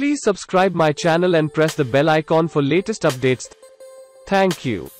Please subscribe my channel and press the bell icon for latest updates. Thank you.